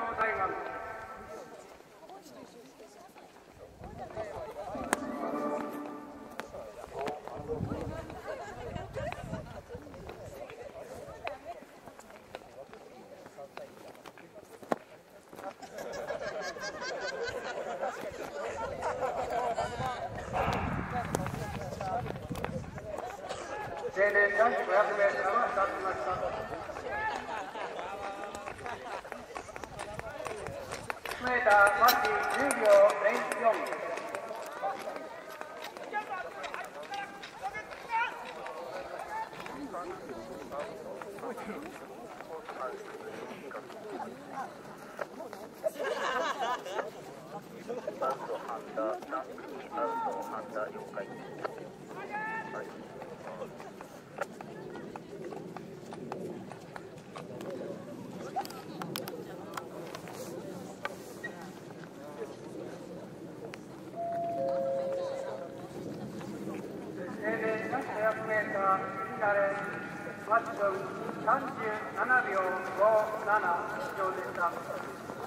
海道大学青年男子500メートルがスタートしました。メーターマッチ10秒04。アウトハンダ、ランク2アウトハンダ了解。ーターフィナレ8分37秒57以上でした。